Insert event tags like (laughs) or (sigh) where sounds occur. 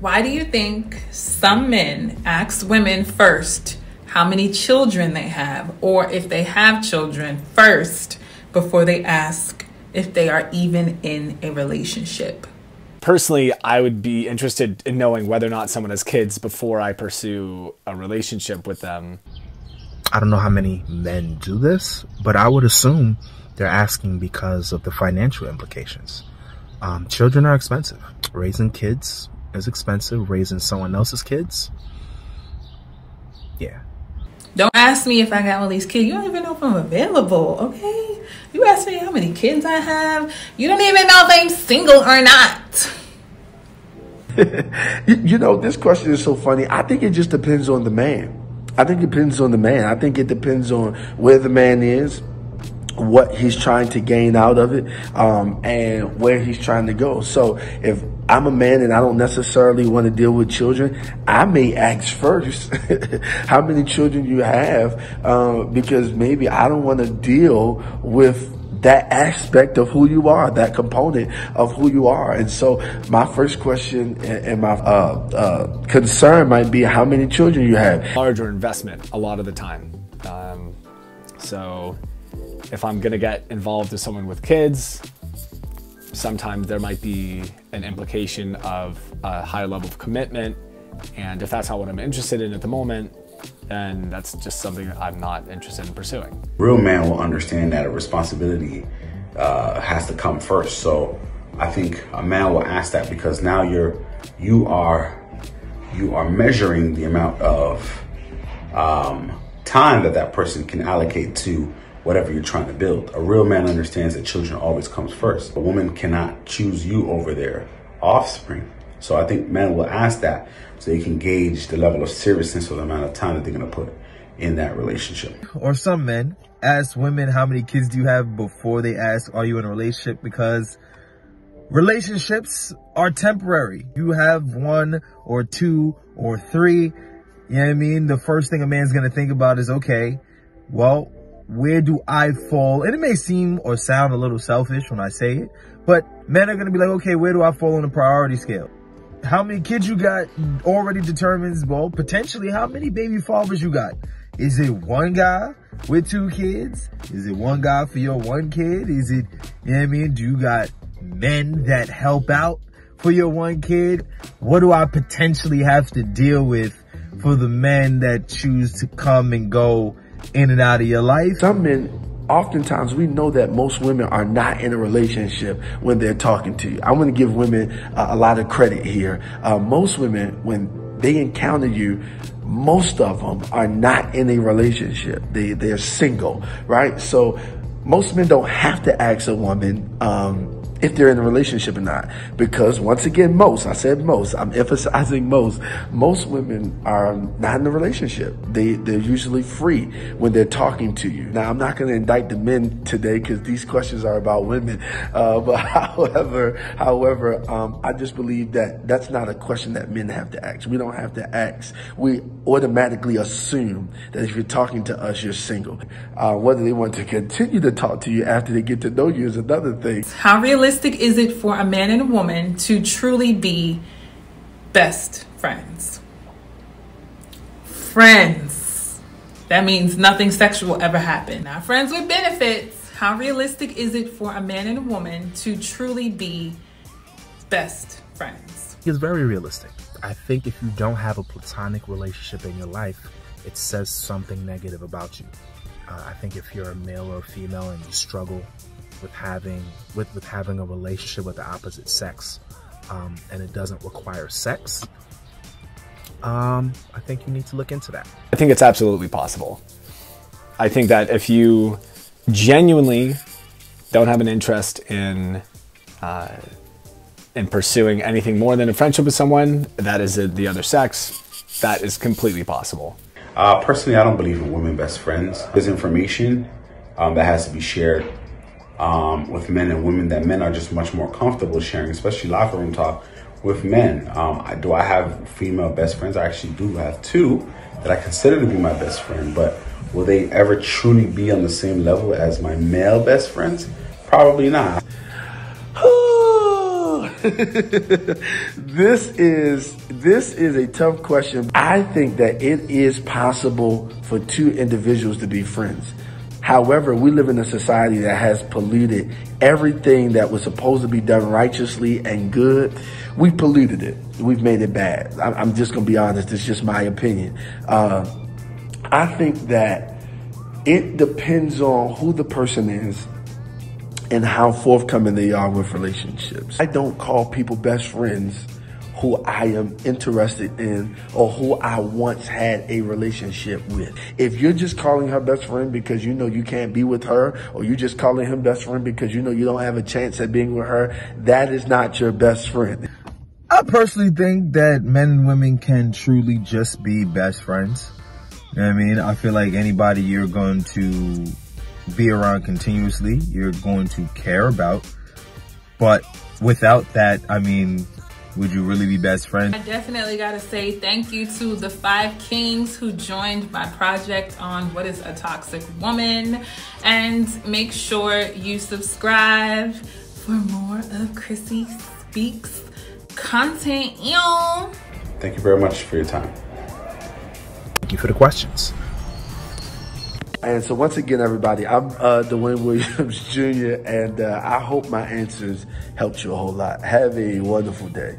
Why do you think some men ask women first how many children they have, or if they have children first before they ask if they are even in a relationship? Personally, I would be interested in knowing whether or not someone has kids before I pursue a relationship with them. I don't know how many men do this, but I would assume they're asking because of the financial implications. Um, children are expensive. Raising kids is expensive. Raising someone else's kids, yeah. Don't ask me if I got all these kids. You don't even know if I'm available, okay? You ask me how many kids I have. You don't even know if I'm single or not. (laughs) you know, this question is so funny. I think it just depends on the man. I think it depends on the man. I think it depends on where the man is, what he's trying to gain out of it, um, and where he's trying to go. So if I'm a man and I don't necessarily want to deal with children, I may ask first (laughs) how many children you have, uh, because maybe I don't want to deal with that aspect of who you are, that component of who you are. And so my first question and my uh, uh, concern might be how many children you have. Larger investment a lot of the time. Um, so if I'm going to get involved with someone with kids, sometimes there might be an implication of a higher level of commitment. And if that's not what I'm interested in at the moment, then that's just something that I'm not interested in pursuing. Real man will understand that a responsibility uh, has to come first. So I think a man will ask that because now you're you are you are measuring the amount of um, time that that person can allocate to whatever you're trying to build. A real man understands that children always comes first. A woman cannot choose you over their offspring. So I think men will ask that so they can gauge the level of seriousness or the amount of time that they're going to put in that relationship. Or some men ask women how many kids do you have before they ask, are you in a relationship? Because relationships are temporary. You have one or two or three. You know what I mean? The first thing a man's going to think about is, okay, well, where do I fall? And it may seem or sound a little selfish when I say it, but men are going to be like, okay, where do I fall on the priority scale? How many kids you got already determines, well, potentially how many baby fathers you got. Is it one guy with two kids? Is it one guy for your one kid? Is it, you know what I mean? Do you got men that help out for your one kid? What do I potentially have to deal with for the men that choose to come and go in and out of your life. Some men oftentimes we know that most women are not in a relationship when they're talking to you. I want to give women uh, a lot of credit here. Uh, most women, when they encounter you, most of them are not in a relationship. They, they're single, right? So most men don't have to ask a woman, um, if they're in a relationship or not. Because once again, most, I said most, I'm emphasizing most, most women are not in a relationship. They, they're usually free when they're talking to you. Now, I'm not going to indict the men today because these questions are about women. (laughs) Uh, but however, however, um, I just believe that that's not a question that men have to ask. We don't have to ask. We automatically assume that if you're talking to us, you're single. Uh, whether they want to continue to talk to you after they get to know you is another thing. How realistic realistic is it for a man and a woman to truly be best friends? Friends. That means nothing sexual ever happened. Now, friends with benefits. How realistic is it for a man and a woman to truly be best friends? It's very realistic. I think if you don't have a platonic relationship in your life, it says something negative about you. Uh, I think if you're a male or female and you struggle with having with with having a relationship with the opposite sex, um, and it doesn't require sex. Um, I think you need to look into that. I think it's absolutely possible. I think that if you genuinely don't have an interest in uh, in pursuing anything more than a friendship with someone that is the other sex, that is completely possible. Uh, personally, I don't believe in women best friends. There's information um, that has to be shared um, with men and women that men are just much more comfortable sharing, especially locker room talk with men. Um, I, do I have female best friends? I actually do have two that I consider to be my best friend, but will they ever truly be on the same level as my male best friends? Probably not. (laughs) this is this is a tough question. I think that it is possible for two individuals to be friends. However, we live in a society that has polluted everything that was supposed to be done righteously and good. We polluted it. We've made it bad. I'm just going to be honest. It's just my opinion. Uh, I think that it depends on who the person is and how forthcoming they are with relationships. I don't call people best friends who I am interested in or who I once had a relationship with. If you're just calling her best friend because you know you can't be with her or you're just calling him best friend because you know you don't have a chance at being with her, that is not your best friend. I personally think that men and women can truly just be best friends. You know what I mean? I feel like anybody you're going to be around continuously, you're going to care about. But without that, I mean, would you really be best friends? I definitely got to say thank you to the five kings who joined my project on What is a Toxic Woman. And make sure you subscribe for more of Crissy Speaks content. Yo. Thank you very much for your time. Thank you for the questions. And so once again, everybody, I'm uh, Dwayne Williams (laughs) Jr., and uh, I hope my answers helped you a whole lot. Have a wonderful day.